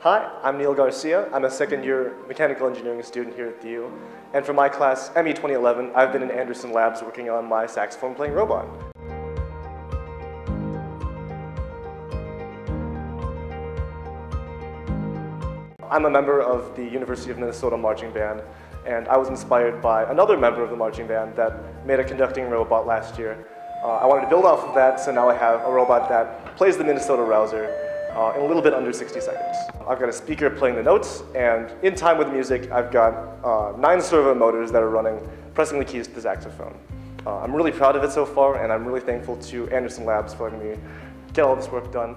Hi, I'm Neil Garcia. I'm a second year mechanical engineering student here at the U. And for my class, ME 2011, I've been in Anderson Labs working on my saxophone playing robot. I'm a member of the University of Minnesota Marching Band, and I was inspired by another member of the marching band that made a conducting robot last year. Uh, I wanted to build off of that, so now I have a robot that plays the Minnesota Rouser uh, in a little bit under 60 seconds. I've got a speaker playing the notes, and in time with music, I've got uh, nine servo motors that are running, pressing the keys to the saxophone. Uh, I'm really proud of it so far, and I'm really thankful to Anderson Labs for letting me get all this work done.